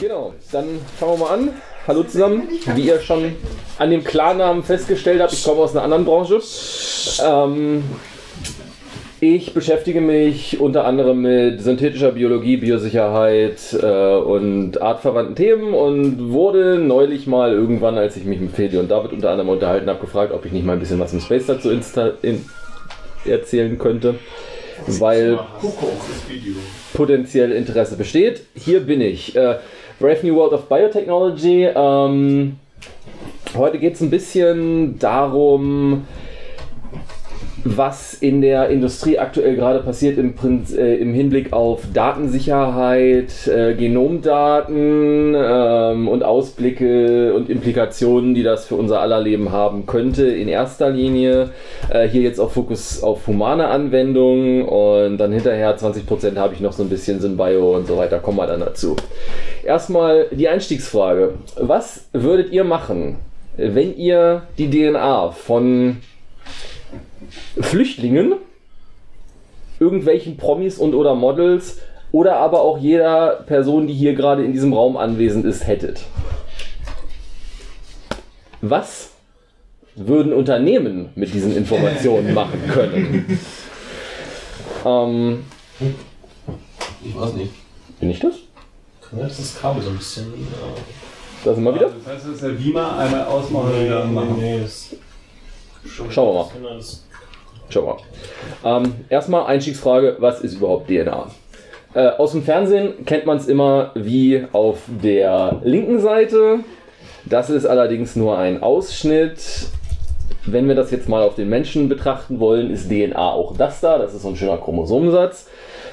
Genau, dann fangen wir mal an. Hallo zusammen. Wie ihr schon an dem Klarnamen festgestellt habt, ich komme aus einer anderen Branche. Ähm, ich beschäftige mich unter anderem mit synthetischer Biologie, Biosicherheit äh, und artverwandten Themen und wurde neulich mal irgendwann, als ich mich mit Feli und David unter anderem unterhalten habe, gefragt, ob ich nicht mal ein bisschen was im Space dazu erzählen könnte, weil potenziell Interesse besteht. Hier bin ich. Äh, Brave New World of Biotechnology. Ähm, heute geht es ein bisschen darum, was in der Industrie aktuell gerade passiert im, Prinz, äh, im Hinblick auf Datensicherheit, äh, Genomdaten ähm, und Ausblicke und Implikationen, die das für unser aller Leben haben könnte. In erster Linie äh, hier jetzt auch Fokus auf humane Anwendungen und dann hinterher 20% habe ich noch so ein bisschen Synbio und so weiter. Kommen wir dann dazu. Erstmal die Einstiegsfrage. Was würdet ihr machen, wenn ihr die DNA von Flüchtlingen, irgendwelchen Promis und oder Models oder aber auch jeder Person, die hier gerade in diesem Raum anwesend ist, hättet. Was würden Unternehmen mit diesen Informationen machen können? ähm, ich weiß nicht. Bin ich das? Das ist das Kabel so ein bisschen. Äh, da sind wir wieder. Das heißt, dass der Beamer einmal ausmachen und wieder anmachen. Nee, nee, Schauen wir mal. Schau mal. Ähm, erstmal Einstiegsfrage, was ist überhaupt DNA? Äh, aus dem Fernsehen kennt man es immer wie auf der linken Seite. Das ist allerdings nur ein Ausschnitt. Wenn wir das jetzt mal auf den Menschen betrachten wollen, ist DNA auch das da. Das ist so ein schöner Chromosomensatz.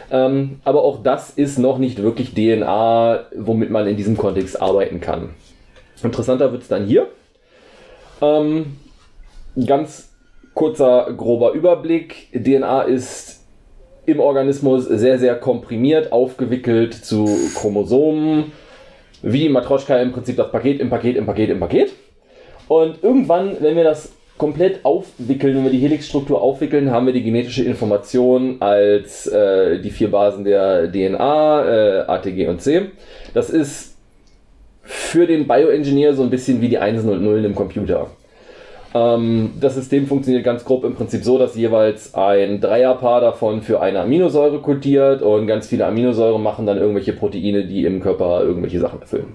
Ähm, aber auch das ist noch nicht wirklich DNA, womit man in diesem Kontext arbeiten kann. Interessanter wird es dann hier. Ähm, ganz kurzer, grober Überblick. DNA ist im Organismus sehr, sehr komprimiert, aufgewickelt zu Chromosomen. Wie Matroschka im Prinzip das Paket im Paket im Paket im Paket. Und irgendwann, wenn wir das komplett aufwickeln, wenn wir die Helixstruktur aufwickeln, haben wir die genetische Information als äh, die vier Basen der DNA, äh, A, T, G und C. Das ist für den Bioengineer so ein bisschen wie die Einsen und Nullen im Computer. Ähm, das System funktioniert ganz grob im Prinzip so, dass jeweils ein Dreierpaar davon für eine Aminosäure kodiert und ganz viele Aminosäuren machen dann irgendwelche Proteine, die im Körper irgendwelche Sachen erfüllen.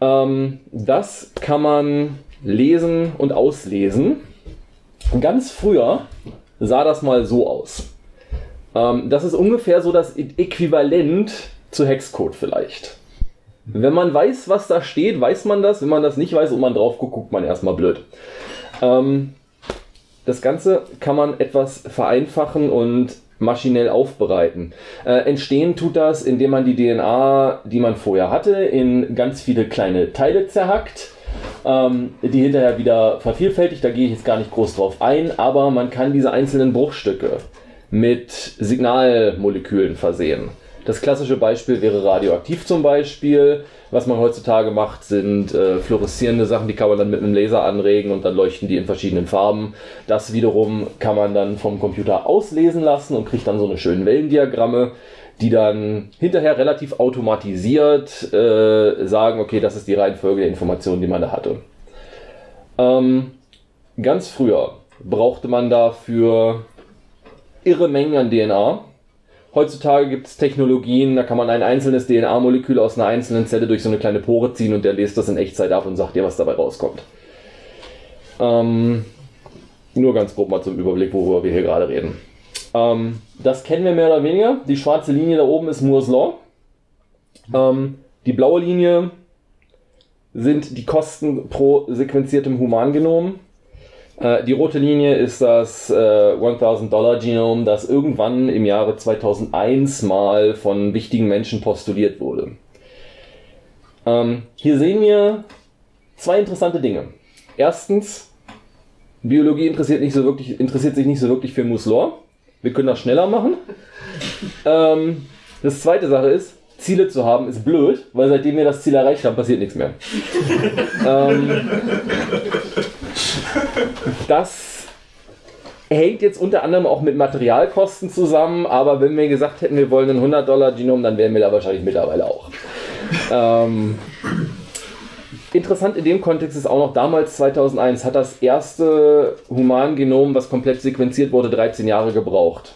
Ähm, das kann man lesen und auslesen. Ganz früher sah das mal so aus. Ähm, das ist ungefähr so das Äquivalent zu Hexcode vielleicht. Wenn man weiß, was da steht, weiß man das. Wenn man das nicht weiß und man drauf guckt, guckt man erstmal blöd. Ähm, das Ganze kann man etwas vereinfachen und maschinell aufbereiten. Äh, entstehen tut das, indem man die DNA, die man vorher hatte, in ganz viele kleine Teile zerhackt, ähm, die hinterher wieder vervielfältigt. Da gehe ich jetzt gar nicht groß drauf ein, aber man kann diese einzelnen Bruchstücke mit Signalmolekülen versehen. Das klassische Beispiel wäre radioaktiv zum Beispiel. Was man heutzutage macht, sind äh, fluoreszierende Sachen, die kann man dann mit einem Laser anregen und dann leuchten die in verschiedenen Farben. Das wiederum kann man dann vom Computer auslesen lassen und kriegt dann so eine schönen Wellendiagramme, die dann hinterher relativ automatisiert äh, sagen, okay, das ist die Reihenfolge der Informationen, die man da hatte. Ähm, ganz früher brauchte man dafür irre Mengen an DNA Heutzutage gibt es Technologien, da kann man ein einzelnes DNA-Molekül aus einer einzelnen Zelle durch so eine kleine Pore ziehen und der lest das in Echtzeit ab und sagt dir, was dabei rauskommt. Ähm, nur ganz grob mal zum Überblick, worüber wir hier gerade reden. Ähm, das kennen wir mehr oder weniger. Die schwarze Linie da oben ist Moore's Law. Ähm, die blaue Linie sind die Kosten pro sequenziertem Humangenom. Äh, die rote Linie ist das äh, 1000 Dollar Genom, das irgendwann im Jahre 2001 mal von wichtigen Menschen postuliert wurde. Ähm, hier sehen wir zwei interessante Dinge. Erstens, Biologie interessiert, nicht so wirklich, interessiert sich nicht so wirklich für Muslor. Wir können das schneller machen. Ähm, das zweite Sache ist, Ziele zu haben ist blöd, weil seitdem wir das Ziel erreicht haben, passiert nichts mehr. ähm, das hängt jetzt unter anderem auch mit Materialkosten zusammen, aber wenn wir gesagt hätten, wir wollen ein 100 Dollar Genom, dann wären wir da wahrscheinlich mittlerweile auch. ähm, interessant in dem Kontext ist auch noch, damals 2001 hat das erste Humangenom, was komplett sequenziert wurde, 13 Jahre gebraucht.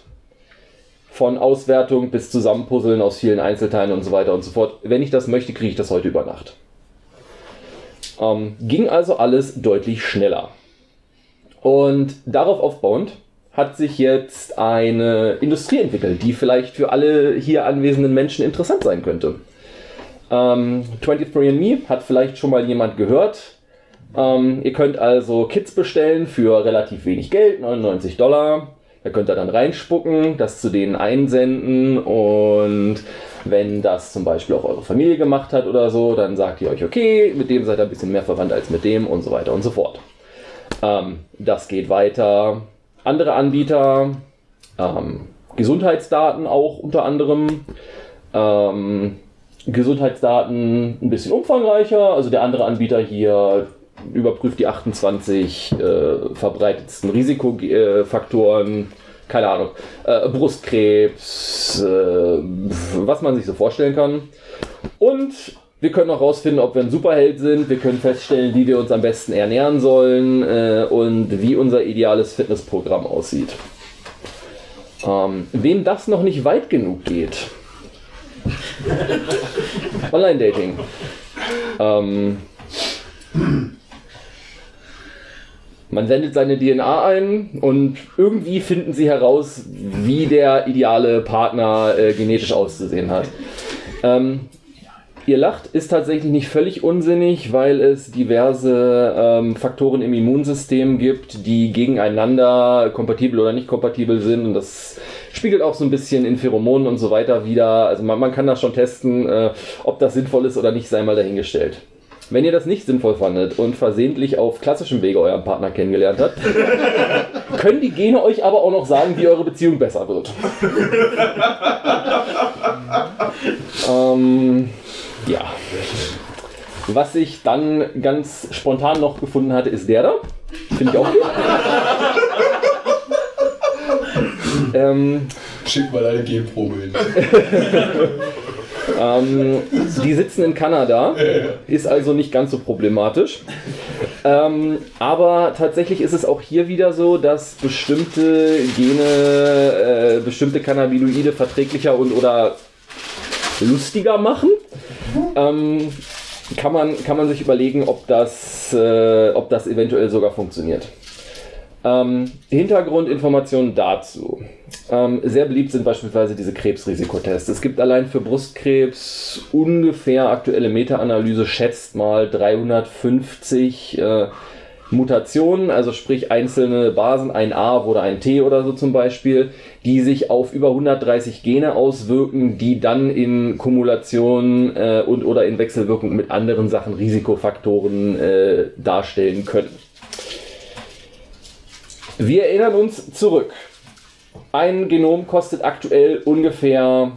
Von Auswertung bis Zusammenpuzzeln aus vielen Einzelteilen und so weiter und so fort. Wenn ich das möchte, kriege ich das heute über Nacht. Ähm, ging also alles deutlich schneller. Und darauf aufbauend hat sich jetzt eine Industrie entwickelt, die vielleicht für alle hier anwesenden Menschen interessant sein könnte. Ähm, 23andMe hat vielleicht schon mal jemand gehört. Ähm, ihr könnt also Kits bestellen für relativ wenig Geld, 99 Dollar. Da könnt ihr dann reinspucken, das zu denen einsenden und wenn das zum Beispiel auch eure Familie gemacht hat oder so, dann sagt ihr euch, okay, mit dem seid ihr ein bisschen mehr verwandt als mit dem und so weiter und so fort. Ähm, das geht weiter. Andere Anbieter, ähm, Gesundheitsdaten auch unter anderem. Ähm, Gesundheitsdaten ein bisschen umfangreicher. Also der andere Anbieter hier überprüft die 28 äh, verbreitetsten Risikofaktoren. Keine Ahnung. Äh, Brustkrebs, äh, was man sich so vorstellen kann. Und wir können auch herausfinden, ob wir ein Superheld sind. Wir können feststellen, wie wir uns am besten ernähren sollen äh, und wie unser ideales Fitnessprogramm aussieht. Ähm, wem das noch nicht weit genug geht, Online-Dating. Ähm, man sendet seine DNA ein und irgendwie finden sie heraus, wie der ideale Partner äh, genetisch auszusehen hat. Ähm, ihr lacht ist tatsächlich nicht völlig unsinnig, weil es diverse ähm, Faktoren im Immunsystem gibt, die gegeneinander kompatibel oder nicht kompatibel sind und das spiegelt auch so ein bisschen in Pheromonen und so weiter wieder. Also man, man kann das schon testen, äh, ob das sinnvoll ist oder nicht, sei mal dahingestellt. Wenn ihr das nicht sinnvoll fandet und versehentlich auf klassischem Wege euren Partner kennengelernt habt, können die Gene euch aber auch noch sagen, wie eure Beziehung besser wird. ähm, ja. Was ich dann ganz spontan noch gefunden hatte, ist der da. Finde ich auch gut. ähm, Schick mal deine Genprobe hin. ähm, die sitzen in Kanada, ist also nicht ganz so problematisch. Ähm, aber tatsächlich ist es auch hier wieder so, dass bestimmte Gene, äh, bestimmte Cannabinoide verträglicher und oder lustiger machen. Ähm, kann, man, kann man sich überlegen, ob das, äh, ob das eventuell sogar funktioniert. Ähm, Hintergrundinformationen dazu. Ähm, sehr beliebt sind beispielsweise diese Krebsrisikotests. Es gibt allein für Brustkrebs ungefähr aktuelle Meta-Analyse, schätzt mal 350 äh, Mutationen, also sprich einzelne Basen, ein A oder ein T oder so zum Beispiel, die sich auf über 130 Gene auswirken, die dann in Kumulation äh, und oder in Wechselwirkung mit anderen Sachen Risikofaktoren äh, darstellen können. Wir erinnern uns zurück. Ein Genom kostet aktuell ungefähr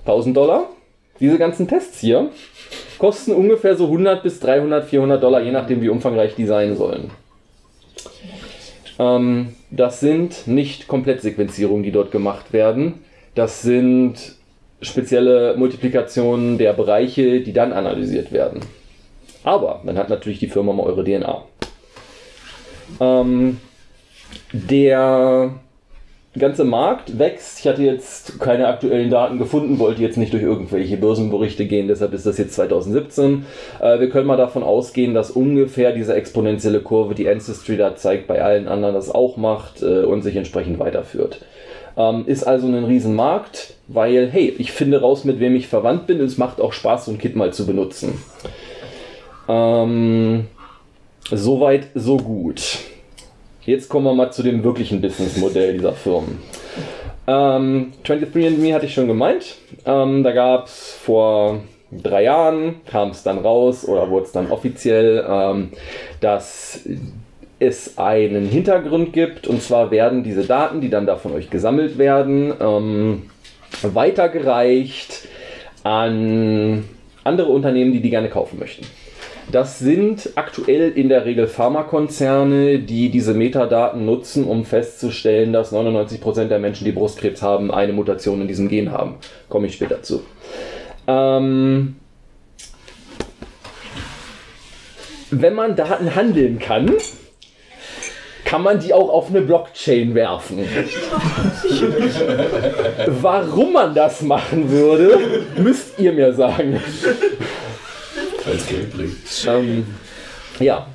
1000 Dollar. Diese ganzen Tests hier kosten ungefähr so 100 bis 300, 400 Dollar, je nachdem wie umfangreich die sein sollen. Ähm, das sind nicht Komplettsequenzierungen, die dort gemacht werden. Das sind spezielle Multiplikationen der Bereiche, die dann analysiert werden. Aber dann hat natürlich die Firma mal eure DNA. Ähm, der ganze Markt wächst. Ich hatte jetzt keine aktuellen Daten gefunden, wollte jetzt nicht durch irgendwelche Börsenberichte gehen, deshalb ist das jetzt 2017. Äh, wir können mal davon ausgehen, dass ungefähr diese exponentielle Kurve, die Ancestry da zeigt, bei allen anderen das auch macht äh, und sich entsprechend weiterführt. Ähm, ist also ein Riesenmarkt, weil, hey, ich finde raus, mit wem ich verwandt bin. Es macht auch Spaß, so ein Kit mal zu benutzen. Ähm, Soweit, so gut. Jetzt kommen wir mal zu dem wirklichen Businessmodell dieser Firmen. Ähm, 23andMe hatte ich schon gemeint. Ähm, da gab es vor drei Jahren, kam es dann raus oder wurde es dann offiziell, ähm, dass es einen Hintergrund gibt. Und zwar werden diese Daten, die dann da von euch gesammelt werden, ähm, weitergereicht an andere Unternehmen, die die gerne kaufen möchten. Das sind aktuell in der Regel Pharmakonzerne, die diese Metadaten nutzen, um festzustellen, dass 99% der Menschen, die Brustkrebs haben, eine Mutation in diesem Gen haben. Komme ich später zu. Ähm, wenn man Daten handeln kann, kann man die auch auf eine Blockchain werfen. Warum man das machen würde, müsst ihr mir sagen. Weil Geld bringt. Ähm, ja.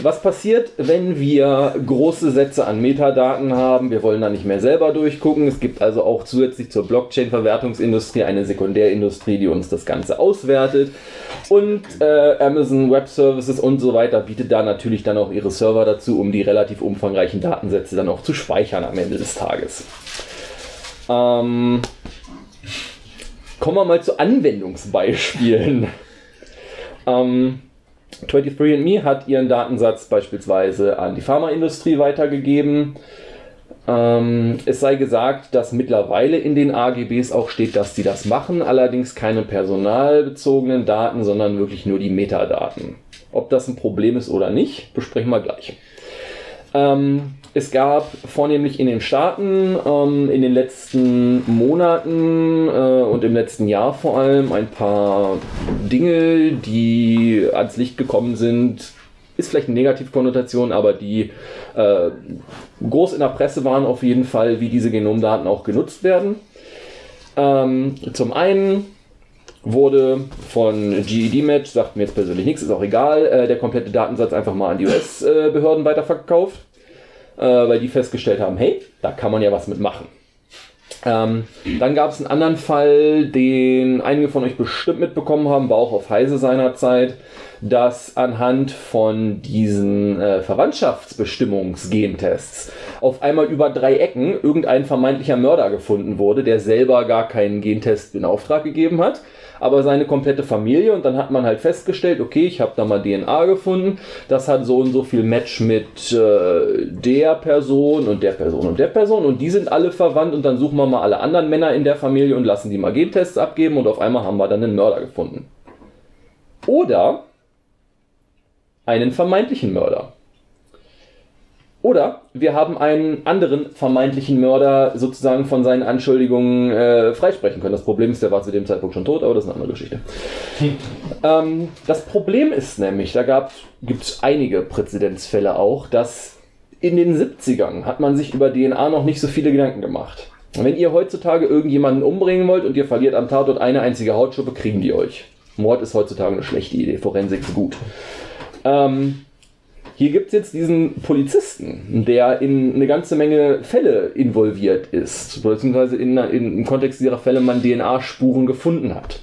Was passiert, wenn wir große Sätze an Metadaten haben? Wir wollen da nicht mehr selber durchgucken. Es gibt also auch zusätzlich zur Blockchain-Verwertungsindustrie eine Sekundärindustrie, die uns das Ganze auswertet. Und äh, Amazon Web Services und so weiter bietet da natürlich dann auch ihre Server dazu, um die relativ umfangreichen Datensätze dann auch zu speichern am Ende des Tages. Ähm, kommen wir mal zu Anwendungsbeispielen. Ähm, 23andMe hat ihren Datensatz beispielsweise an die Pharmaindustrie weitergegeben. Ähm, es sei gesagt, dass mittlerweile in den AGBs auch steht, dass sie das machen, allerdings keine personalbezogenen Daten, sondern wirklich nur die Metadaten. Ob das ein Problem ist oder nicht, besprechen wir gleich. Ähm, es gab vornehmlich in den Staaten ähm, in den letzten Monaten äh, und im letzten Jahr vor allem ein paar Dinge, die ans Licht gekommen sind. Ist vielleicht eine Negativkonnotation, aber die äh, groß in der Presse waren auf jeden Fall, wie diese Genomdaten auch genutzt werden. Ähm, zum einen wurde von GED Match, sagt mir jetzt persönlich nichts, ist auch egal, äh, der komplette Datensatz einfach mal an die US-Behörden äh, weiterverkauft äh, weil die festgestellt haben, hey, da kann man ja was mitmachen. Ähm, dann gab es einen anderen Fall, den einige von euch bestimmt mitbekommen haben, war auch auf Heise seinerzeit, dass anhand von diesen äh, Verwandtschaftsbestimmungsgentests auf einmal über drei Ecken irgendein vermeintlicher Mörder gefunden wurde, der selber gar keinen Gentest in Auftrag gegeben hat aber seine komplette Familie. Und dann hat man halt festgestellt, okay, ich habe da mal DNA gefunden, das hat so und so viel Match mit äh, der Person und der Person und der Person. Und die sind alle verwandt. Und dann suchen wir mal alle anderen Männer in der Familie und lassen die mal Gentests abgeben. Und auf einmal haben wir dann einen Mörder gefunden. Oder einen vermeintlichen Mörder. Oder wir haben einen anderen vermeintlichen Mörder sozusagen von seinen Anschuldigungen äh, freisprechen können. Das Problem ist, der war zu dem Zeitpunkt schon tot, aber das ist eine andere Geschichte. ähm, das Problem ist nämlich, da gibt es einige Präzedenzfälle auch, dass in den 70ern hat man sich über DNA noch nicht so viele Gedanken gemacht. Wenn ihr heutzutage irgendjemanden umbringen wollt und ihr verliert am Tatort eine einzige Hautschuppe, kriegen die euch. Mord ist heutzutage eine schlechte Idee, Forensik ist gut. Ähm, hier gibt es jetzt diesen Polizisten, der in eine ganze Menge Fälle involviert ist, beziehungsweise in, in, im Kontext dieser Fälle man DNA-Spuren gefunden hat.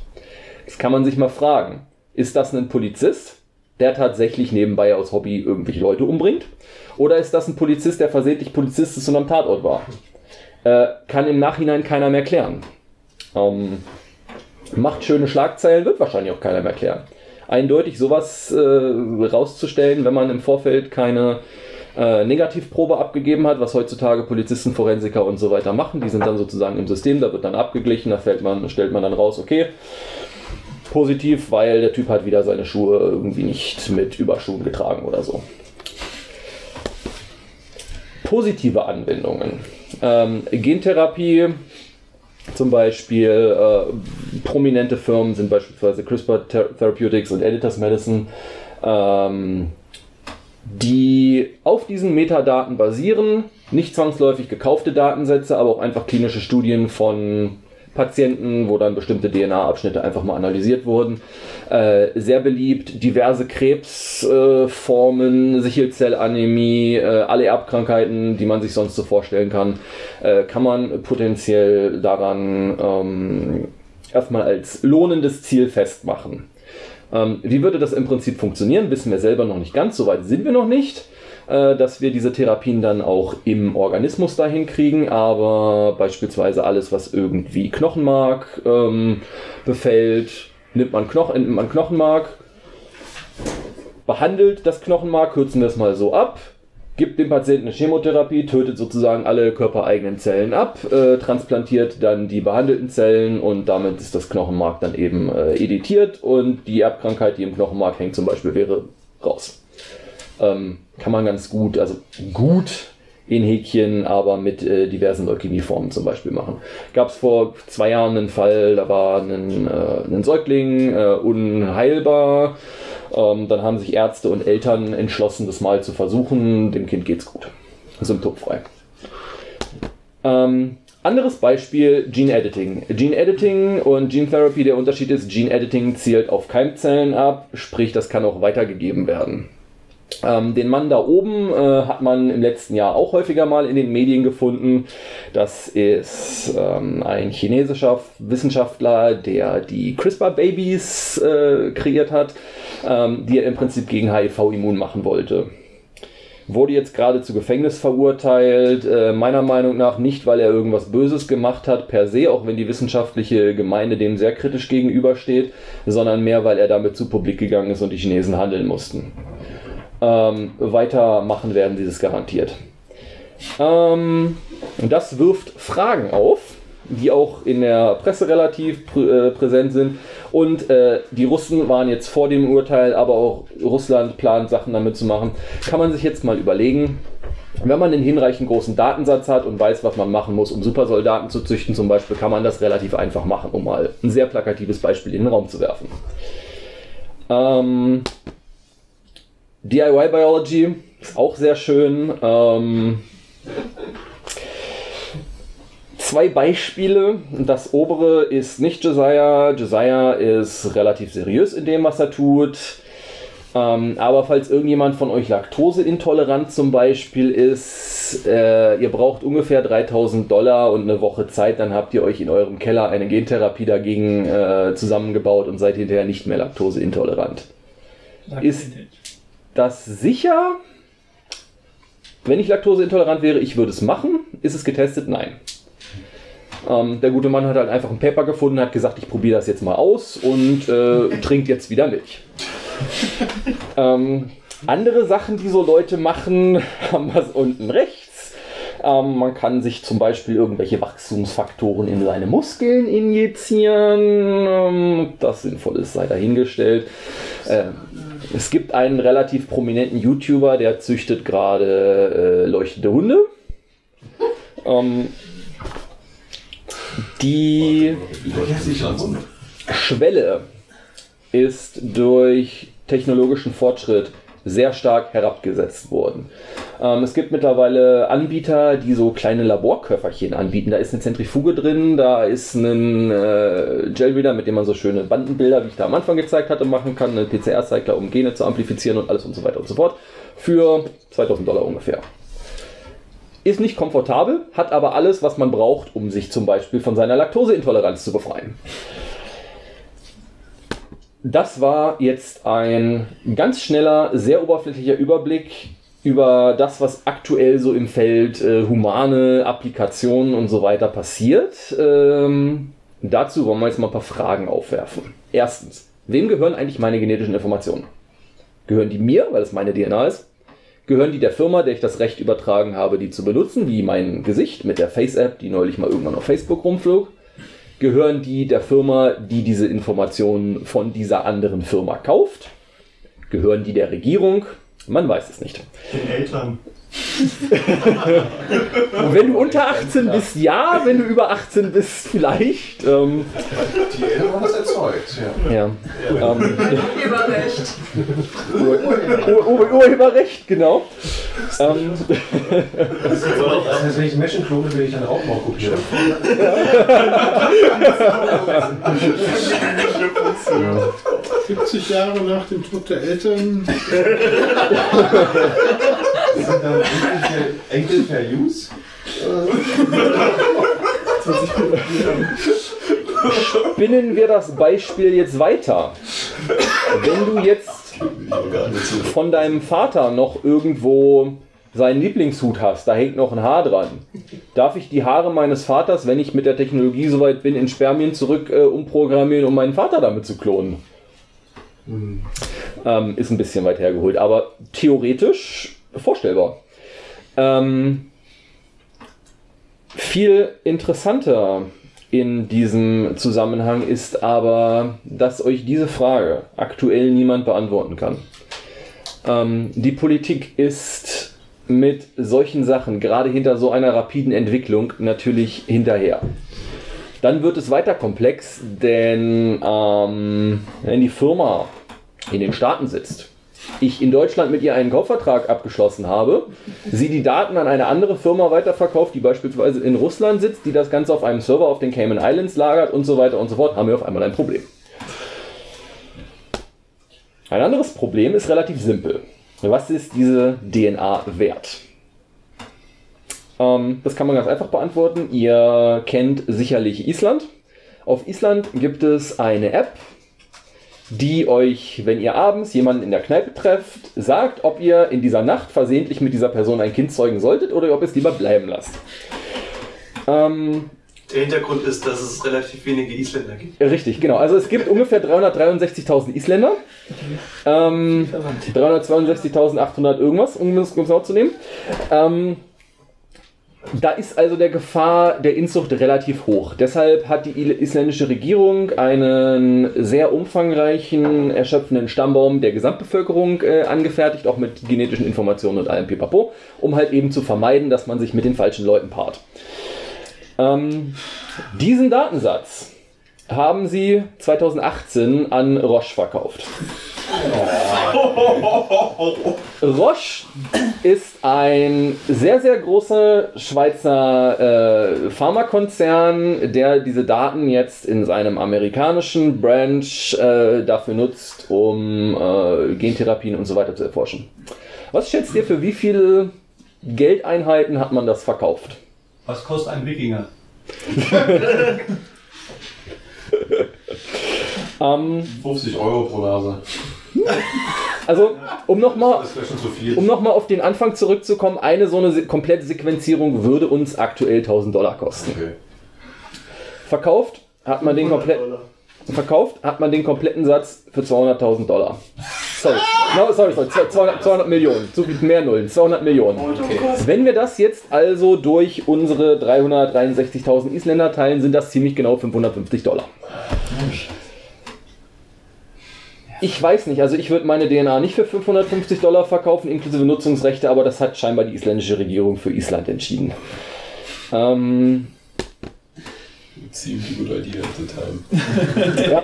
Jetzt kann man sich mal fragen, ist das ein Polizist, der tatsächlich nebenbei aus Hobby irgendwelche Leute umbringt? Oder ist das ein Polizist, der versehentlich Polizist ist und am Tatort war? Äh, kann im Nachhinein keiner mehr klären. Ähm, macht schöne Schlagzeilen, wird wahrscheinlich auch keiner mehr klären eindeutig sowas äh, rauszustellen, wenn man im Vorfeld keine äh, Negativprobe abgegeben hat, was heutzutage Polizisten, Forensiker und so weiter machen. Die sind dann sozusagen im System, da wird dann abgeglichen, da fällt man, stellt man dann raus, okay, positiv, weil der Typ hat wieder seine Schuhe irgendwie nicht mit Überschuhen getragen oder so. Positive Anwendungen. Ähm, Gentherapie zum Beispiel äh, prominente Firmen sind beispielsweise CRISPR Therapeutics und Editors Medicine, ähm, die auf diesen Metadaten basieren, nicht zwangsläufig gekaufte Datensätze, aber auch einfach klinische Studien von Patienten, wo dann bestimmte DNA-Abschnitte einfach mal analysiert wurden. Äh, sehr beliebt, diverse Krebsformen, äh, Sichelzellanämie, äh, alle Erbkrankheiten, die man sich sonst so vorstellen kann, äh, kann man potenziell daran ähm, erstmal als lohnendes Ziel festmachen. Ähm, wie würde das im Prinzip funktionieren, wissen wir selber noch nicht ganz, soweit sind wir noch nicht. Äh, dass wir diese Therapien dann auch im Organismus dahin kriegen, aber beispielsweise alles, was irgendwie Knochenmark ähm, befällt, nimmt man, Knochen, nimmt man Knochenmark, behandelt das Knochenmark, kürzen wir es mal so ab, gibt dem Patienten eine Chemotherapie, tötet sozusagen alle körpereigenen Zellen ab, äh, transplantiert dann die behandelten Zellen und damit ist das Knochenmark dann eben äh, editiert und die Erbkrankheit, die im Knochenmark hängt zum Beispiel, wäre raus. Ähm, kann man ganz gut, also gut in Häkchen, aber mit äh, diversen Leukämieformen zum Beispiel machen. Gab es vor zwei Jahren einen Fall, da war ein, äh, Säugling äh, unheilbar Ähm, dann haben sich Ärzte und Eltern entschlossen, das mal zu versuchen. Dem Kind geht's gut. Symptomfrei. Ähm, anderes Beispiel, Gene Editing. Gene Editing und Gene Therapy, der Unterschied ist, Gene Editing zielt auf Keimzellen ab, sprich, das kann auch weitergegeben werden. Ähm, den Mann da oben äh, hat man im letzten Jahr auch häufiger mal in den Medien gefunden. Das ist ähm, ein chinesischer Wissenschaftler, der die CRISPR-Babys äh, kreiert hat, ähm, die er im Prinzip gegen HIV immun machen wollte wurde jetzt gerade zu Gefängnis verurteilt. Äh, meiner Meinung nach nicht, weil er irgendwas Böses gemacht hat per se, auch wenn die wissenschaftliche Gemeinde dem sehr kritisch gegenübersteht, sondern mehr, weil er damit zu publik gegangen ist und die Chinesen handeln mussten. Ähm, weitermachen werden sie das garantiert. Ähm, das wirft Fragen auf, die auch in der Presse relativ prä äh, präsent sind. Und äh, die Russen waren jetzt vor dem Urteil, aber auch Russland plant Sachen damit zu machen. Kann man sich jetzt mal überlegen, wenn man einen hinreichend großen Datensatz hat und weiß, was man machen muss, um Supersoldaten zu züchten zum Beispiel, kann man das relativ einfach machen, um mal ein sehr plakatives Beispiel in den Raum zu werfen. Ähm, DIY Biology ist auch sehr schön. Ähm, zwei Beispiele. Das obere ist nicht Josiah. Josiah ist relativ seriös in dem, was er tut. Ähm, aber falls irgendjemand von euch laktoseintolerant zum Beispiel ist, äh, ihr braucht ungefähr 3000 Dollar und eine Woche Zeit, dann habt ihr euch in eurem Keller eine Gentherapie dagegen äh, zusammengebaut und seid hinterher nicht mehr laktoseintolerant. Ist das sicher? Wenn ich laktoseintolerant wäre, ich würde es machen. Ist es getestet? Nein. Ähm, der gute Mann hat halt einfach ein Paper gefunden, hat gesagt, ich probiere das jetzt mal aus und äh, trinkt jetzt wieder Milch. ähm, andere Sachen, die so Leute machen, haben wir unten rechts. Ähm, man kann sich zum Beispiel irgendwelche Wachstumsfaktoren in seine Muskeln injizieren. Ähm, das sinnvoll ist, sei dahingestellt. Ähm, es gibt einen relativ prominenten YouTuber, der züchtet gerade äh, leuchtende Hunde. Ähm, die Schwelle ist durch technologischen Fortschritt sehr stark herabgesetzt worden. Ähm, es gibt mittlerweile Anbieter, die so kleine Laborköfferchen anbieten. Da ist eine Zentrifuge drin, da ist ein äh, Gelreader, mit dem man so schöne Bandenbilder, wie ich da am Anfang gezeigt hatte, machen kann, ein PCR-Zeigler, um Gene zu amplifizieren und alles und so weiter und so fort. Für 2000 Dollar ungefähr. Ist nicht komfortabel, hat aber alles, was man braucht, um sich zum Beispiel von seiner Laktoseintoleranz zu befreien. Das war jetzt ein ganz schneller, sehr oberflächlicher Überblick über das, was aktuell so im Feld äh, humane Applikationen und so weiter passiert. Ähm, dazu wollen wir jetzt mal ein paar Fragen aufwerfen. Erstens, wem gehören eigentlich meine genetischen Informationen? Gehören die mir, weil es meine DNA ist? gehören die der Firma, der ich das Recht übertragen habe, die zu benutzen, wie mein Gesicht mit der Face-App, die neulich mal irgendwann auf Facebook rumflog. Gehören die der Firma, die diese Informationen von dieser anderen Firma kauft? Gehören die der Regierung? Man weiß es nicht. Den Eltern. Wenn du unter 18 bist, ja. Wenn du über 18 bist, vielleicht. Ähm, die Eltern haben das erzeugt. Ja. ja. Ähm, Urheberrecht. Ur Urheberrecht, genau. Ähm, das heißt, wenn ich Menschen klone, will ich dann auch mal kopieren. 70 Jahre nach dem Tod der Eltern. Sind dann Enkel per Use? Spinnen wir das Beispiel jetzt weiter. Wenn du jetzt von deinem Vater noch irgendwo seinen Lieblingshut hast, da hängt noch ein Haar dran. Darf ich die Haare meines Vaters, wenn ich mit der Technologie soweit bin, in Spermien zurück äh, umprogrammieren, um meinen Vater damit zu klonen? Hm. Ähm, ist ein bisschen weit hergeholt, aber theoretisch vorstellbar. Ähm, viel interessanter in diesem Zusammenhang ist aber, dass euch diese Frage aktuell niemand beantworten kann. Ähm, die Politik ist mit solchen Sachen, gerade hinter so einer rapiden Entwicklung, natürlich hinterher. Dann wird es weiter komplex, denn ähm, wenn die Firma in den Staaten sitzt, ich in Deutschland mit ihr einen Kaufvertrag abgeschlossen habe, sie die Daten an eine andere Firma weiterverkauft, die beispielsweise in Russland sitzt, die das Ganze auf einem Server auf den Cayman Islands lagert und so weiter und so fort, haben wir auf einmal ein Problem. Ein anderes Problem ist relativ simpel. Was ist diese DNA wert? Ähm, das kann man ganz einfach beantworten. Ihr kennt sicherlich Island. Auf Island gibt es eine App, die euch, wenn ihr abends jemanden in der Kneipe trefft, sagt, ob ihr in dieser Nacht versehentlich mit dieser Person ein Kind zeugen solltet oder ob ihr es lieber bleiben lasst. Ähm, der Hintergrund ist, dass es relativ wenige Isländer gibt. Richtig, genau. Also es gibt ungefähr 363.000 Isländer. Ähm, 362.800 irgendwas, um es genau zu nehmen. Ähm, da ist also der Gefahr der Inzucht relativ hoch. Deshalb hat die isländische Regierung einen sehr umfangreichen, erschöpfenden Stammbaum der Gesamtbevölkerung äh, angefertigt, auch mit genetischen Informationen und allem Pipapo, um halt eben zu vermeiden, dass man sich mit den falschen Leuten paart. Ähm, diesen Datensatz haben sie 2018 an Roche verkauft. Roche ist ein sehr, sehr großer Schweizer äh, Pharmakonzern, der diese Daten jetzt in seinem amerikanischen Branch äh, dafür nutzt, um äh, Gentherapien und so weiter zu erforschen. Was schätzt ihr, für wie viele Geldeinheiten hat man das verkauft? Was kostet ein Wikinger? ähm, 50 Euro pro Nase. Also, um nochmal um noch auf den Anfang zurückzukommen, eine so eine komplette Sequenzierung würde uns aktuell 1000 Dollar kosten. Okay. Verkauft hat man den kompletten verkauft hat man den kompletten Satz für 200.000 Dollar. Sorry. No, sorry, sorry. 200, 200 Millionen. Zu viel mehr Nullen. 200 Millionen. Okay. Wenn wir das jetzt also durch unsere 363.000 Isländer teilen, sind das ziemlich genau 550 Dollar. Ich weiß nicht, also ich würde meine DNA nicht für 550 Dollar verkaufen, inklusive Nutzungsrechte, aber das hat scheinbar die isländische Regierung für Island entschieden. Ähm, Ziemlich gute Idee at the time. ja.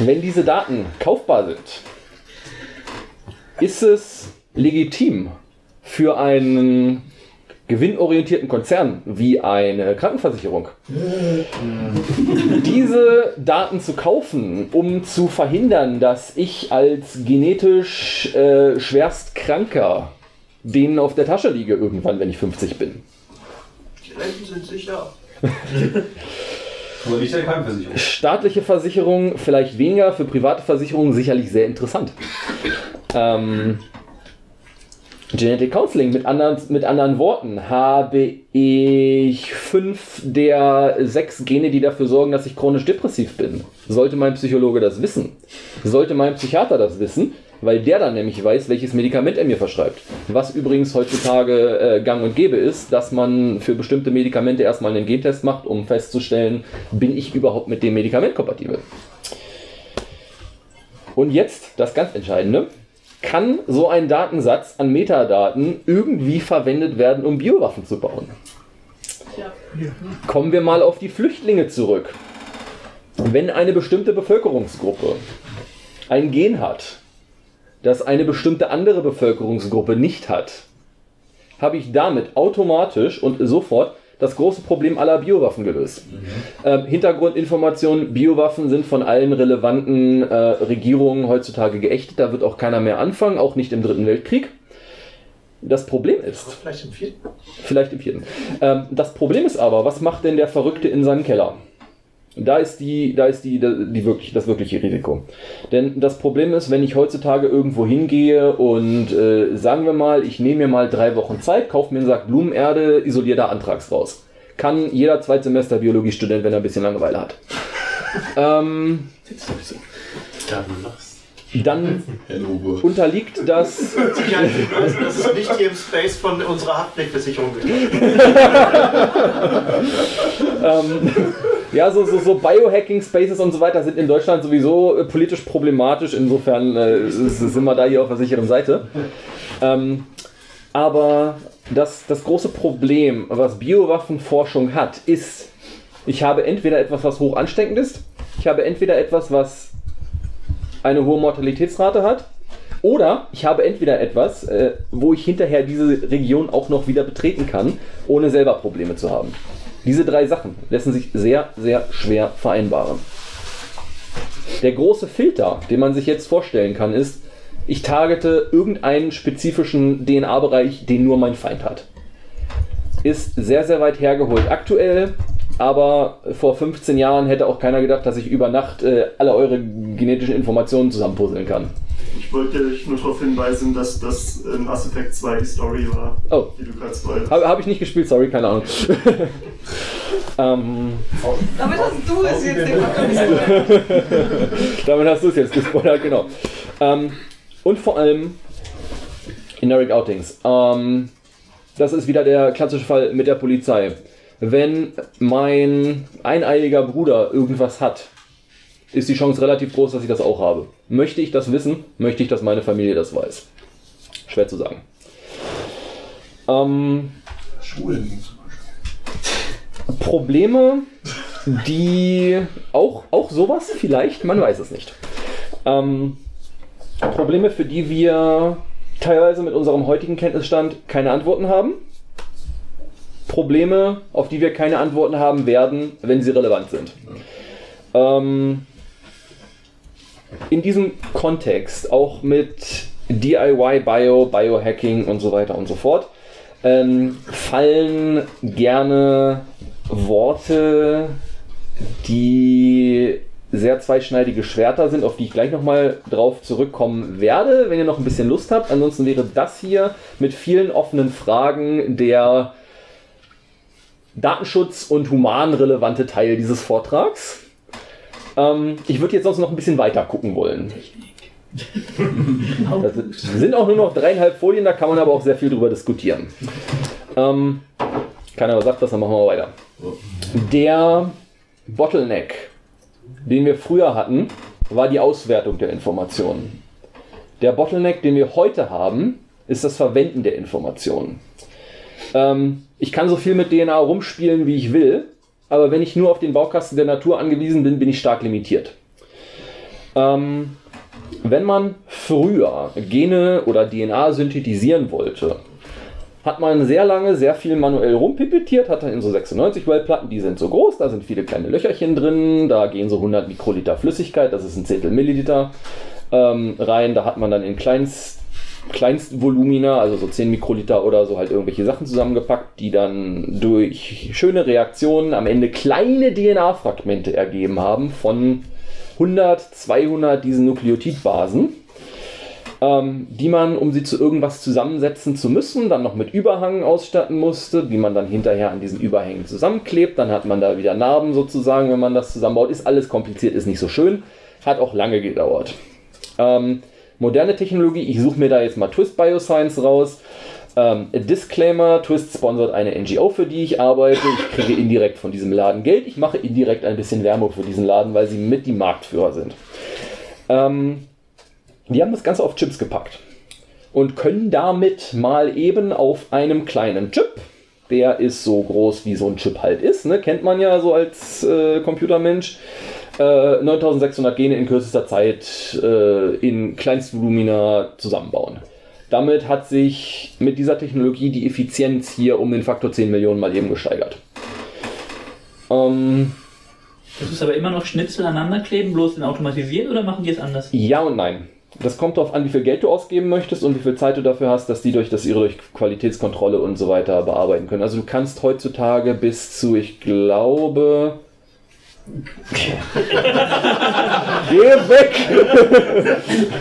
Wenn diese Daten kaufbar sind, ist es legitim für einen gewinnorientierten Konzern wie eine Krankenversicherung, diese Daten zu kaufen, um zu verhindern, dass ich als genetisch äh, schwerst Kranker denen auf der Tasche liege irgendwann, wenn ich 50 bin. Die Renten sind sicher. Aber nicht der Krankenversicherung. Staatliche Versicherung vielleicht weniger, für private Versicherungen sicherlich sehr interessant. Ähm, Genetic Counseling, mit anderen, mit anderen Worten, habe ich fünf der sechs Gene, die dafür sorgen, dass ich chronisch depressiv bin. Sollte mein Psychologe das wissen? Sollte mein Psychiater das wissen? weil der dann nämlich weiß, welches Medikament er mir verschreibt. Was übrigens heutzutage äh, gang und gäbe ist, dass man für bestimmte Medikamente erstmal einen Gentest macht, um festzustellen, bin ich überhaupt mit dem Medikament kompatibel. Und jetzt das ganz Entscheidende. Kann so ein Datensatz an Metadaten irgendwie verwendet werden, um Biowaffen zu bauen? Ja. Kommen wir mal auf die Flüchtlinge zurück. Wenn eine bestimmte Bevölkerungsgruppe ein Gen hat, das eine bestimmte andere Bevölkerungsgruppe nicht hat, habe ich damit automatisch und sofort das große Problem aller Biowaffen gelöst. Mhm. Ähm, Hintergrundinformationen, Biowaffen sind von allen relevanten äh, Regierungen heutzutage geächtet, da wird auch keiner mehr anfangen, auch nicht im Dritten Weltkrieg. Das Problem ist. Vielleicht im vierten. Vielleicht im vierten. Ähm, das Problem ist aber, was macht denn der Verrückte in seinem Keller? Da ist die, da ist die, die wirklich, das wirkliche Risiko. Denn das Problem ist, wenn ich heutzutage irgendwo hingehe und äh, sagen wir mal, ich nehme mir mal drei Wochen Zeit, kaufe mir einen Sack Blumenerde, isoliere da Antrags raus. Kann jeder Zweitsemester Biologiestudent, wenn er ein bisschen Langeweile hat. ähm, dann unterliegt das. das ist nicht hier im Space von unserer Haftpflichtversicherung. ähm, ja, so, so, so Biohacking-Spaces und so weiter sind in Deutschland sowieso äh, politisch problematisch. Insofern äh, sind wir da hier auf der sicheren Seite. Ähm, aber das, das große Problem, was Biowaffenforschung hat, ist, ich habe entweder etwas, was hoch ansteckend ist, ich habe entweder etwas, was eine hohe Mortalitätsrate hat. Oder ich habe entweder etwas, äh, wo ich hinterher diese Region auch noch wieder betreten kann, ohne selber Probleme zu haben. Diese drei Sachen lassen sich sehr, sehr schwer vereinbaren. Der große Filter, den man sich jetzt vorstellen kann, ist, ich targete irgendeinen spezifischen DNA-Bereich, den nur mein Feind hat. Ist sehr, sehr weit hergeholt aktuell, aber vor 15 Jahren hätte auch keiner gedacht, dass ich über Nacht äh, alle eure genetischen Informationen zusammenpuzzeln kann. Ich wollte dich nur darauf hinweisen, dass das in Mass Effect 2 die Story war, Oh. die du gerade spoilst. Habe hab ich nicht gespielt, sorry, keine Ahnung. ähm, Damit hast du es jetzt gemacht. damit hast du es jetzt gespoilert, genau. Ähm, und vor allem Indirect Outings. Ähm, das ist wieder der klassische Fall mit der Polizei. Wenn mein eineiliger Bruder irgendwas hat, ist die Chance relativ groß, dass ich das auch habe. Möchte ich das wissen? Möchte ich, dass meine Familie das weiß? Schwer zu sagen. Ähm, Schulen zum Beispiel. Probleme, die auch, auch sowas vielleicht, man weiß es nicht. Ähm, Probleme, für die wir teilweise mit unserem heutigen Kenntnisstand keine Antworten haben. Probleme, auf die wir keine Antworten haben werden, wenn sie relevant sind. Ähm, in diesem Kontext, auch mit DIY, Bio, Biohacking und so weiter und so fort, ähm, fallen gerne Worte, die sehr zweischneidige Schwerter sind, auf die ich gleich nochmal drauf zurückkommen werde, wenn ihr noch ein bisschen Lust habt. Ansonsten wäre das hier mit vielen offenen Fragen der Datenschutz- und humanrelevante Teil dieses Vortrags. Ähm, ich würde jetzt sonst noch ein bisschen weiter gucken wollen. Das sind auch nur noch dreieinhalb Folien, da kann man aber auch sehr viel drüber diskutieren. Ähm, keiner sagt das, dann machen wir weiter. Der Bottleneck, den wir früher hatten, war die Auswertung der Informationen. Der Bottleneck, den wir heute haben, ist das Verwenden der Informationen. Ähm, ich kann so viel mit DNA rumspielen, wie ich will, aber wenn ich nur auf den Baukasten der Natur angewiesen bin, bin ich stark limitiert. Ähm, wenn man früher Gene oder DNA synthetisieren wollte, hat man sehr lange sehr viel manuell rumpipettiert, hat dann in so 96 Wellplatten, die sind so groß, da sind viele kleine Löcherchen drin, da gehen so 100 Mikroliter Flüssigkeit, das ist ein Zehntel Milliliter ähm, rein, da hat man dann in Kleinst, Kleinstvolumina, also so 10 Mikroliter oder so halt irgendwelche Sachen zusammengepackt, die dann durch schöne Reaktionen am Ende kleine DNA-Fragmente ergeben haben von 100, 200 diesen Nukleotidbasen ähm, die man, um sie zu irgendwas zusammensetzen zu müssen, dann noch mit Überhang ausstatten musste, die man dann hinterher an diesen Überhängen zusammenklebt. Dann hat man da wieder Narben sozusagen, wenn man das zusammenbaut. Ist alles kompliziert, ist nicht so schön. Hat auch lange gedauert. Ähm, moderne Technologie, ich suche mir da jetzt mal Twist Bioscience raus. Ähm, Disclaimer, Twist sponsert eine NGO, für die ich arbeite. Ich kriege indirekt von diesem Laden Geld. Ich mache indirekt ein bisschen Werbung für diesen Laden, weil sie mit die Marktführer sind. Ähm, die haben das Ganze auf Chips gepackt und können damit mal eben auf einem kleinen Chip, der ist so groß wie so ein Chip halt ist, ne? kennt man ja so als äh, Computermensch, äh, 9600 Gene in kürzester Zeit äh, in Kleinstvolumina zusammenbauen. Damit hat sich mit dieser Technologie die Effizienz hier um den Faktor 10 Millionen mal eben gesteigert. Ähm, Das ist aber immer noch Schnitzel aneinander kleben, bloß in automatisiert oder machen die es anders? Ja und nein. Das kommt darauf an, wie viel Geld du ausgeben möchtest und wie viel Zeit du dafür hast, dass die durch das ihre durch Qualitätskontrolle und so weiter bearbeiten können. Also du kannst heutzutage bis zu, ich glaube. Geh weg!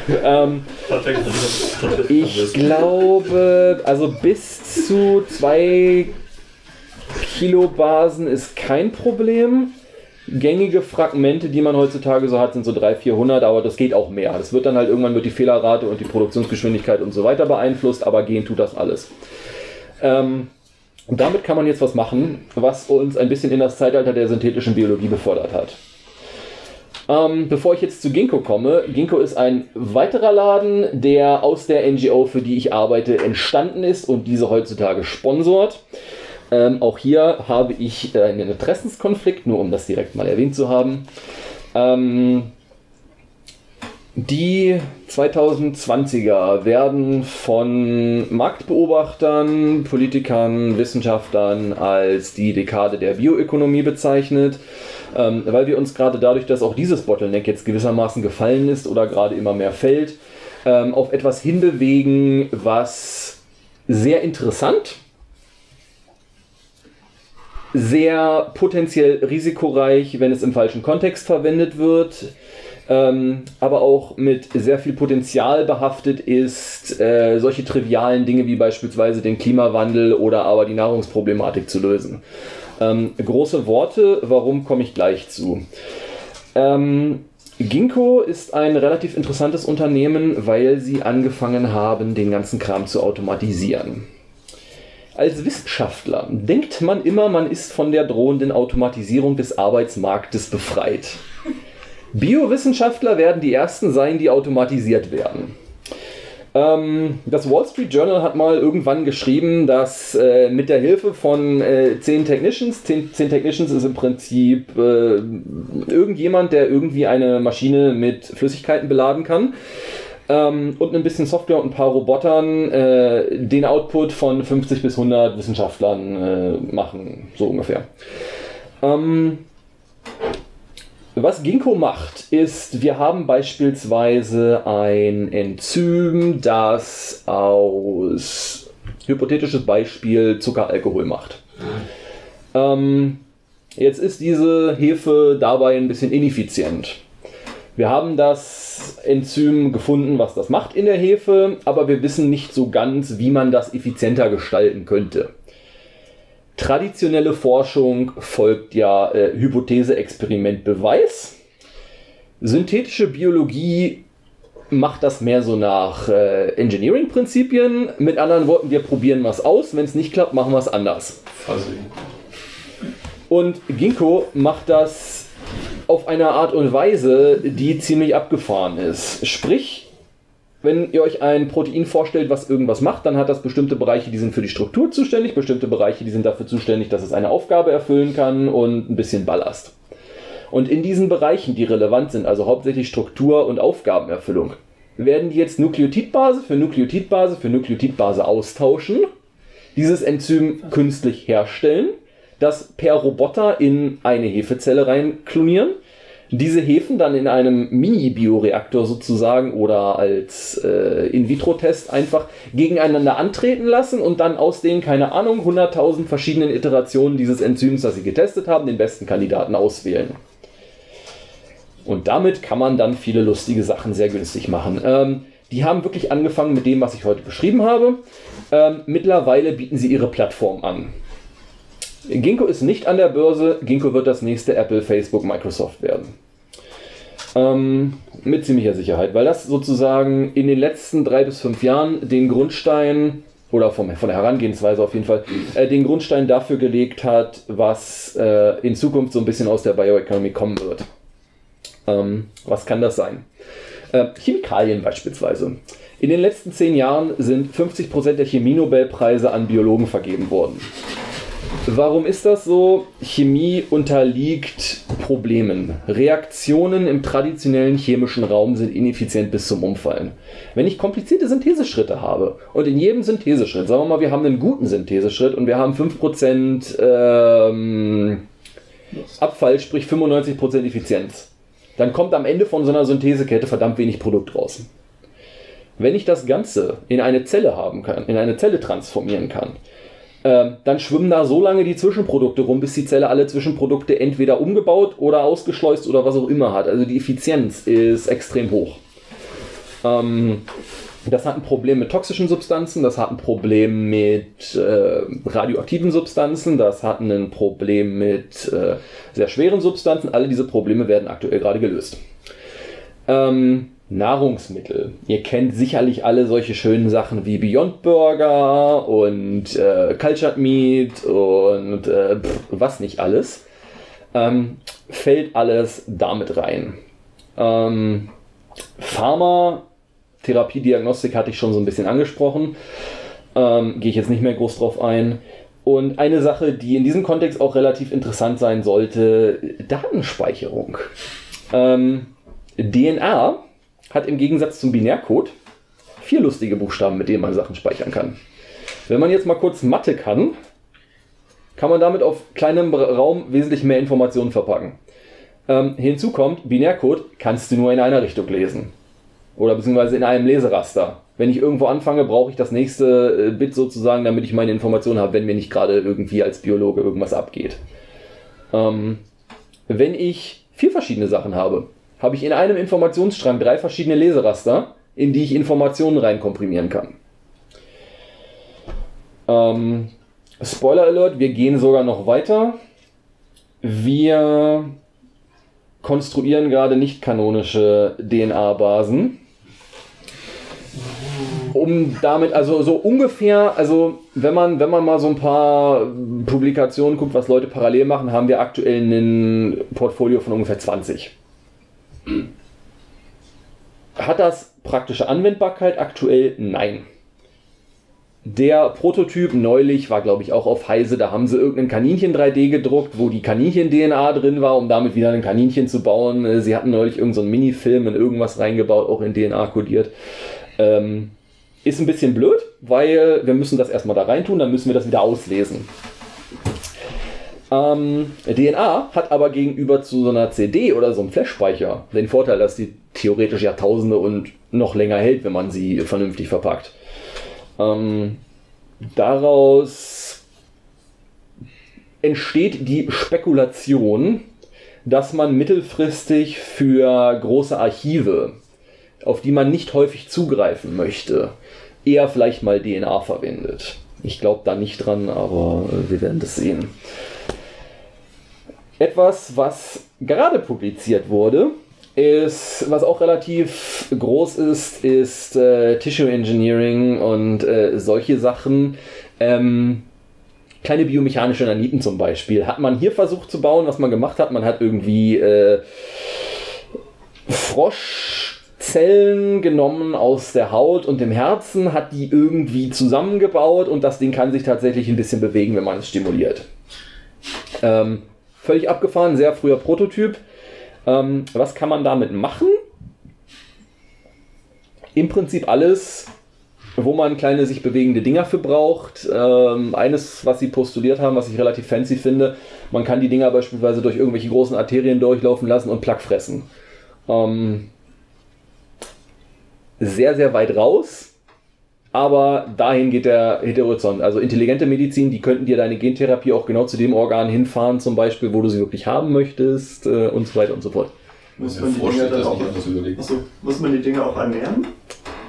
ähm, ich glaube, also bis zu zwei Kilobasen ist kein Problem. Gängige Fragmente, die man heutzutage so hat, sind so 300, 400, aber das geht auch mehr. Das wird dann halt irgendwann wird die Fehlerrate und die Produktionsgeschwindigkeit und so weiter beeinflusst, aber gehen tut das alles. Ähm, und damit kann man jetzt was machen, was uns ein bisschen in das Zeitalter der synthetischen Biologie befördert hat. Ähm, bevor ich jetzt zu Ginkgo komme, Ginkgo ist ein weiterer Laden, der aus der NGO, für die ich arbeite, entstanden ist und diese heutzutage sponsort. Ähm, auch hier habe ich äh, einen Interessenskonflikt, nur um das direkt mal erwähnt zu haben. Ähm, Die 2020er werden von Marktbeobachtern, Politikern, Wissenschaftlern als die Dekade der Bioökonomie bezeichnet, ähm, weil wir uns gerade dadurch, dass auch dieses Bottleneck jetzt gewissermaßen gefallen ist oder gerade immer mehr fällt, ähm, auf etwas hinbewegen, was sehr interessant, sehr potenziell risikoreich, wenn es im falschen Kontext verwendet wird, ähm, aber auch mit sehr viel Potenzial behaftet ist, äh, solche trivialen Dinge wie beispielsweise den Klimawandel oder aber die Nahrungsproblematik zu lösen. Ähm, große Worte, warum komme ich gleich zu? Ähm, Ginkgo ist ein relativ interessantes Unternehmen, weil sie angefangen haben, den ganzen Kram zu automatisieren. Als Wissenschaftler denkt man immer, man ist von der drohenden Automatisierung des Arbeitsmarktes befreit. Biowissenschaftler werden die ersten sein, die automatisiert werden. Ähm, das Wall Street Journal hat mal irgendwann geschrieben, dass äh, mit der Hilfe von äh, 10 Technicians, 10, 10 Technicians ist im Prinzip äh, irgendjemand, der irgendwie eine Maschine mit Flüssigkeiten beladen kann, ähm, und ein bisschen Software und ein paar Robotern äh, den Output von 50 bis 100 Wissenschaftlern äh, machen, so ungefähr. Ähm, was Ginkgo macht, ist, wir haben beispielsweise ein Enzym, das aus hypothetisches Beispiel Zuckeralkohol macht. Ähm, jetzt ist diese Hefe dabei ein bisschen ineffizient. Wir haben das Enzym gefunden, was das macht in der Hefe, aber wir wissen nicht so ganz, wie man das effizienter gestalten könnte. Traditionelle Forschung folgt ja äh, Hypothese, Experiment, Beweis. Synthetische Biologie macht das mehr so nach äh, Engineering-Prinzipien. Mit anderen Worten, wir probieren was aus. Wenn es nicht klappt, machen wir es anders. Fuzzy. Und Ginkgo macht das auf eine Art und Weise, die ziemlich abgefahren ist. Sprich, wenn ihr euch ein Protein vorstellt, was irgendwas macht, dann hat das bestimmte Bereiche, die sind für die Struktur zuständig, bestimmte Bereiche, die sind dafür zuständig, dass es eine Aufgabe erfüllen kann und ein bisschen Ballast. Und in diesen Bereichen, die relevant sind, also hauptsächlich Struktur und Aufgabenerfüllung, werden die jetzt Nukleotidbase für Nukleotidbase für Nukleotidbase austauschen, dieses Enzym künstlich herstellen, das per Roboter in eine Hefezelle reinklonieren diese Hefen dann in einem Mini-Bioreaktor sozusagen oder als äh, In-vitro-Test einfach gegeneinander antreten lassen und dann aus den, keine Ahnung, 100.000 verschiedenen Iterationen dieses Enzyms, das sie getestet haben, den besten Kandidaten auswählen. Und damit kann man dann viele lustige Sachen sehr günstig machen. Ähm, die haben wirklich angefangen mit dem, was ich heute beschrieben habe. Ähm, mittlerweile bieten sie ihre Plattform an. Ginkgo ist nicht an der Börse. Ginkgo wird das nächste Apple, Facebook, Microsoft werden. Ähm, mit ziemlicher Sicherheit, weil das sozusagen in den letzten drei bis fünf Jahren den Grundstein oder vom, von der Herangehensweise auf jeden Fall, äh, den Grundstein dafür gelegt hat, was äh, in Zukunft so ein bisschen aus der Bioeconomy kommen wird. Ähm, was kann das sein? Äh, Chemikalien beispielsweise. In den letzten zehn Jahren sind 50% der Chemie-Nobelpreise an Biologen vergeben worden. Warum ist das so? Chemie unterliegt Problemen. Reaktionen im traditionellen chemischen Raum sind ineffizient bis zum Umfallen. Wenn ich komplizierte Syntheseschritte habe und in jedem Syntheseschritt, sagen wir mal, wir haben einen guten Syntheseschritt und wir haben 5% ähm, Abfall, sprich 95% Effizienz, dann kommt am Ende von so einer Synthesekette verdammt wenig Produkt raus. Wenn ich das Ganze in eine Zelle haben kann, in eine Zelle transformieren kann, ähm, dann schwimmen da so lange die Zwischenprodukte rum, bis die Zelle alle Zwischenprodukte entweder umgebaut oder ausgeschleust oder was auch immer hat. Also die Effizienz ist extrem hoch. Ähm, das hat ein Problem mit toxischen Substanzen, das hat ein Problem mit äh, radioaktiven Substanzen, das hat ein Problem mit äh, sehr schweren Substanzen. Alle diese Probleme werden aktuell gerade gelöst. Ähm, Nahrungsmittel. Ihr kennt sicherlich alle solche schönen Sachen wie Beyond Burger und äh, Cultured Meat und äh, pff, was nicht alles. Ähm, fällt alles damit rein. Ähm, Pharma, Therapie, Diagnostik hatte ich schon so ein bisschen angesprochen. Ähm, Gehe ich jetzt nicht mehr groß drauf ein. Und eine Sache, die in diesem Kontext auch relativ interessant sein sollte, Datenspeicherung. Ähm, DNA hat im Gegensatz zum Binärcode vier lustige Buchstaben, mit denen man Sachen speichern kann. Wenn man jetzt mal kurz Mathe kann, kann man damit auf kleinem Raum wesentlich mehr Informationen verpacken. Ähm, hinzu kommt, Binärcode kannst du nur in einer Richtung lesen. Oder beziehungsweise in einem Leseraster. Wenn ich irgendwo anfange, brauche ich das nächste äh, Bit sozusagen, damit ich meine Informationen habe, wenn mir nicht gerade irgendwie als Biologe irgendwas abgeht. Ähm, wenn ich vier verschiedene Sachen habe, habe ich in einem Informationsstrang drei verschiedene Leseraster, in die ich Informationen reinkomprimieren kann. Ähm, Spoiler Alert, wir gehen sogar noch weiter. Wir konstruieren gerade nicht kanonische DNA-Basen. Um damit, also so ungefähr, also wenn man, wenn man mal so ein paar Publikationen guckt, was Leute parallel machen, haben wir aktuell ein Portfolio von ungefähr 20. Hat das praktische Anwendbarkeit aktuell? Nein. Der Prototyp neulich war, glaube ich, auch auf Heise. Da haben sie irgendein Kaninchen 3D gedruckt, wo die Kaninchen-DNA drin war, um damit wieder ein Kaninchen zu bauen. Äh, sie hatten neulich irgendeinen so Minifilm in irgendwas reingebaut, auch in DNA kodiert. Ähm, ist ein bisschen blöd, weil wir müssen das erstmal da reintun, dann müssen wir das wieder auslesen. Ähm, DNA hat aber gegenüber zu so einer CD oder so einem Flash-Speicher den Vorteil, dass die theoretisch Jahrtausende und noch länger hält, wenn man sie vernünftig verpackt. Ähm, daraus entsteht die Spekulation, dass man mittelfristig für große Archive, auf die man nicht häufig zugreifen möchte, eher vielleicht mal DNA verwendet. Ich glaube da nicht dran, aber wir werden das sehen. Etwas, was gerade publiziert wurde, ist, was auch relativ groß ist, ist äh, Tissue Engineering und äh, solche Sachen. Ähm, kleine biomechanische Naniten zum Beispiel. Hat man hier versucht zu bauen, was man gemacht hat, man hat irgendwie äh, Froschzellen genommen aus der Haut und dem Herzen, hat die irgendwie zusammengebaut und das Ding kann sich tatsächlich ein bisschen bewegen, wenn man es stimuliert. Ähm, völlig abgefahren, sehr früher Prototyp. Ähm, was kann man damit machen? Im Prinzip alles, wo man kleine sich bewegende Dinger für braucht. Ähm, eines, was sie postuliert haben, was ich relativ fancy finde, man kann die Dinger beispielsweise durch irgendwelche großen Arterien durchlaufen lassen und Plaque fressen. Ähm, sehr, sehr weit raus, aber dahin geht der, geht der Horizont. Also intelligente Medizin, die könnten dir deine Gentherapie auch genau zu dem Organ hinfahren, zum Beispiel, wo du sie wirklich haben möchtest äh, und so weiter und so fort. Muss man, die Dinger dann auch, achso, muss man die Dinger auch ernähren?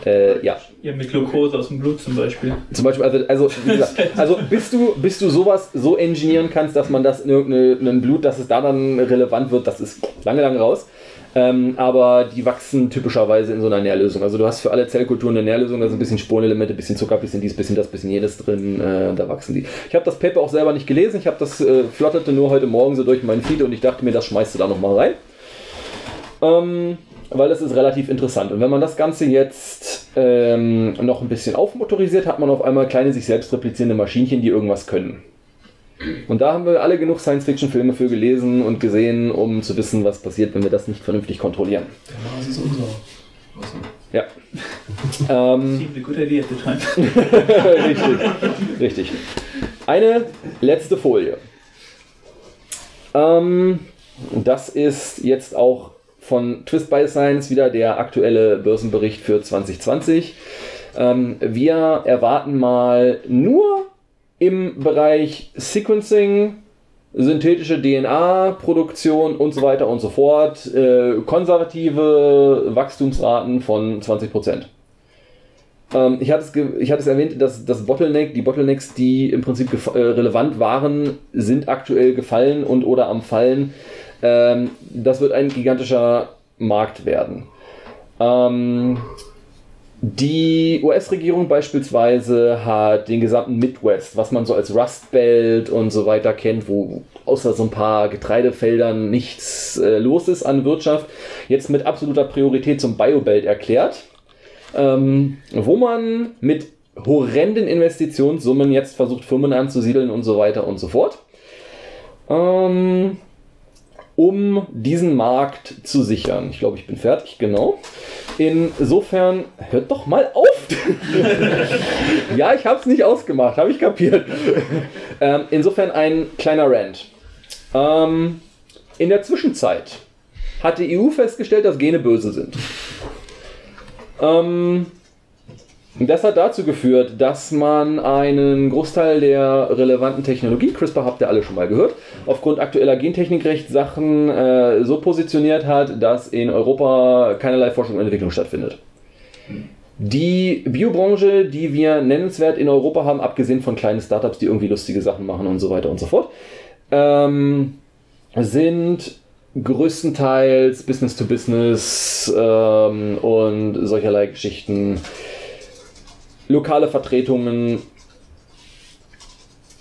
Äh, ja. Ja, mit Glucose aus dem Blut zum Beispiel. Zum Beispiel, also, also, wie gesagt, also bis du, bis du sowas so engineieren kannst, dass man das in irgendeinem Blut, dass es da dann relevant wird, das ist lange, lange raus. Ähm, aber die wachsen typischerweise in so einer Nährlösung. Also du hast für alle Zellkulturen eine Nährlösung, da sind ein bisschen Spurenelemente, ein bisschen Zucker, ein bisschen dies, ein bisschen das, ein bisschen jenes drin, äh, da wachsen die. Ich habe das Paper auch selber nicht gelesen, ich habe das äh, flotterte nur heute Morgen so durch meinen Feed und ich dachte mir, das schmeißt du da nochmal rein. Ähm, weil das ist relativ interessant. Und wenn man das Ganze jetzt ähm, noch ein bisschen aufmotorisiert, hat man auf einmal kleine sich selbst replizierende Maschinchen, die irgendwas können. Und da haben wir alle genug Science-Fiction-Filme für gelesen und gesehen, um zu wissen, was passiert, wenn wir das nicht vernünftig kontrollieren. Ja, das ist unser. Ja. ähm, good idea at the time. richtig, richtig. Eine letzte Folie. Ähm, das ist jetzt auch von Twist by Science wieder der aktuelle Börsenbericht für 2020. Ähm, wir erwarten mal nur im Bereich Sequencing, synthetische DNA-Produktion und so weiter und so fort äh, konservative Wachstumsraten von 20%. Ähm, ich, hatte es ich hatte es erwähnt, dass das Bottleneck, die Bottlenecks, die im Prinzip äh, relevant waren, sind aktuell gefallen und oder am Fallen. Ähm, das wird ein gigantischer Markt werden. Ähm, die US-Regierung beispielsweise hat den gesamten Midwest, was man so als Rust Belt und so weiter kennt, wo außer so ein paar Getreidefeldern nichts äh, los ist an Wirtschaft, jetzt mit absoluter Priorität zum Biobelt erklärt, ähm, wo man mit horrenden Investitionssummen jetzt versucht, Firmen anzusiedeln und so weiter und so fort. Ähm, um diesen Markt zu sichern. Ich glaube, ich bin fertig, genau. Insofern, hört doch mal auf! ja, ich habe es nicht ausgemacht, habe ich kapiert. ähm, insofern ein kleiner Rant. Ähm, in der Zwischenzeit hat die EU festgestellt, dass Gene böse sind. Ähm, das hat dazu geführt, dass man einen Großteil der relevanten Technologie, CRISPR habt ihr alle schon mal gehört, aufgrund aktueller Gentechnikrechtssachen äh, so positioniert hat, dass in Europa keinerlei Forschung und Entwicklung stattfindet. Die Biobranche, die wir nennenswert in Europa haben, abgesehen von kleinen Startups, die irgendwie lustige Sachen machen und so weiter und so fort, ähm, sind größtenteils Business to Business ähm, und solcherlei Geschichten lokale Vertretungen,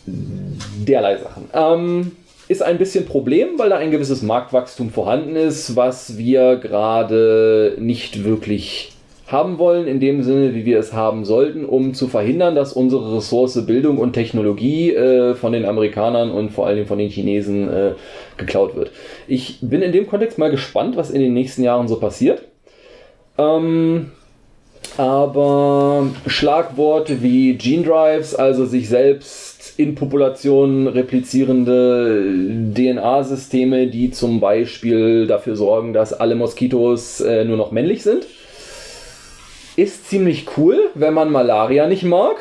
derlei Sachen. Ähm, ist ein bisschen Problem, weil da ein gewisses Marktwachstum vorhanden ist, was wir gerade nicht wirklich haben wollen, in dem Sinne, wie wir es haben sollten, um zu verhindern, dass unsere Ressource Bildung und Technologie äh, von den Amerikanern und vor allem von den Chinesen äh, geklaut wird. Ich bin in dem Kontext mal gespannt, was in den nächsten Jahren so passiert. Ähm, aber Schlagworte wie Gene Drives, also sich selbst in Populationen replizierende DNA-Systeme, die zum Beispiel dafür sorgen, dass alle Moskitos äh, nur noch männlich sind, ist ziemlich cool, wenn man Malaria nicht mag.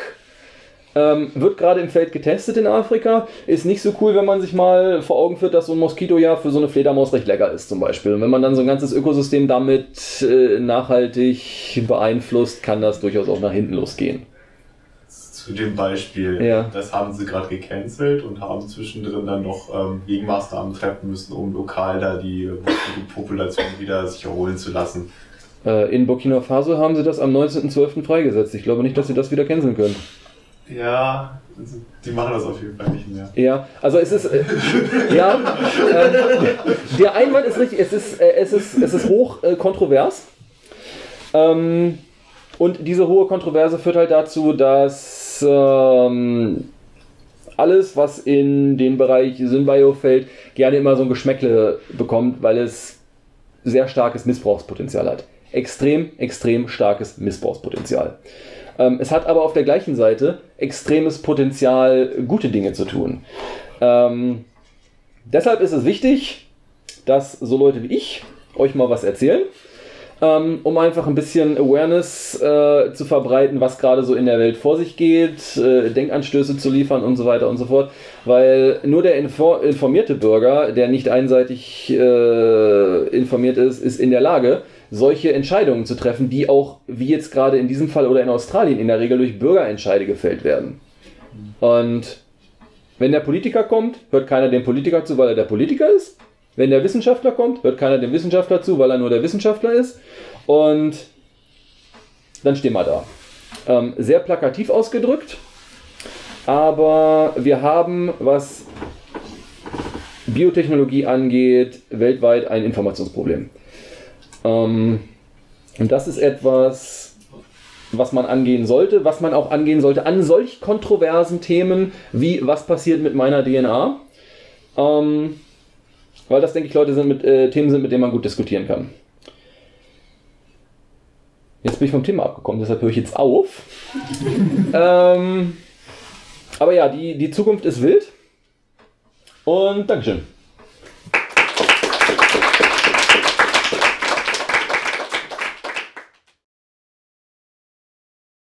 Ähm, wird gerade im Feld getestet in Afrika. Ist nicht so cool, wenn man sich mal vor Augen führt, dass so ein Moskito ja für so eine Fledermaus recht lecker ist, zum Beispiel. Und wenn man dann so ein ganzes Ökosystem damit äh, nachhaltig beeinflusst, kann das durchaus auch nach hinten losgehen. Zu dem Beispiel, Ja. das haben sie gerade gecancelt und haben zwischendrin dann noch ähm, Gegenmaßnahmen treffen müssen, um lokal da die Population wieder sich erholen zu lassen. Äh, in Burkina Faso haben sie das am 19.12. freigesetzt. Ich glaube nicht, dass sie das wieder canceln können. Ja, also die machen das auf jeden Fall nicht mehr. Ja, also es ist, äh, ja, ähm, der Einwand ist richtig, es ist, äh, es ist, es ist hoch äh, kontrovers. Ähm, und diese hohe Kontroverse führt halt dazu, dass ähm, alles, was in den Bereich Synbio fällt, gerne immer so ein Geschmäckle bekommt, weil es sehr starkes Missbrauchspotenzial hat. Extrem, extrem starkes Missbrauchspotenzial. Ähm, es hat aber auf der gleichen Seite extremes Potenzial, gute Dinge zu tun. Ähm, deshalb ist es wichtig, dass so Leute wie ich euch mal was erzählen, ähm, um einfach ein bisschen Awareness äh, zu verbreiten, was gerade so in der Welt vor sich geht, äh, Denkanstöße zu liefern und so weiter und so fort. Weil nur der info informierte Bürger, der nicht einseitig äh, informiert ist, ist in der Lage, solche Entscheidungen zu treffen, die auch, wie jetzt gerade in diesem Fall oder in Australien, in der Regel durch Bürgerentscheide gefällt werden. Und wenn der Politiker kommt, hört keiner dem Politiker zu, weil er der Politiker ist. Wenn der Wissenschaftler kommt, hört keiner dem Wissenschaftler zu, weil er nur der Wissenschaftler ist. Und dann stehen wir da. Ähm, sehr plakativ ausgedrückt, aber wir haben, was Biotechnologie angeht, weltweit ein Informationsproblem. Ähm, und das ist etwas, was man angehen sollte, was man auch angehen sollte an solch kontroversen Themen wie was passiert mit meiner DNA. Ähm, weil das, denke ich, Leute sind mit, äh, Themen sind, mit denen man gut diskutieren kann. Jetzt bin ich vom Thema abgekommen, deshalb höre ich jetzt auf. ähm, aber ja, die, die Zukunft ist wild. Und Dankeschön.